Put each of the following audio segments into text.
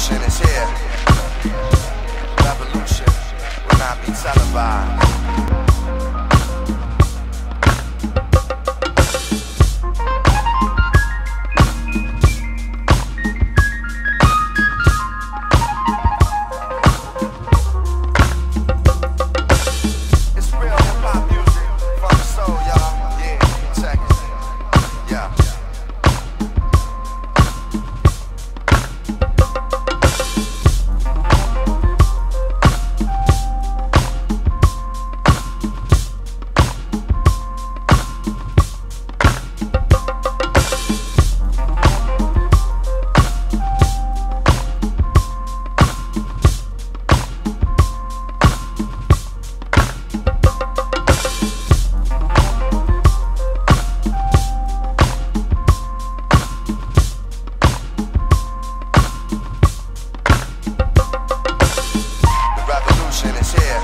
Revolution is here. Revolution will not be televised. revolution is here.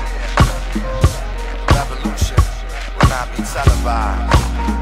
Revolution will not be televised.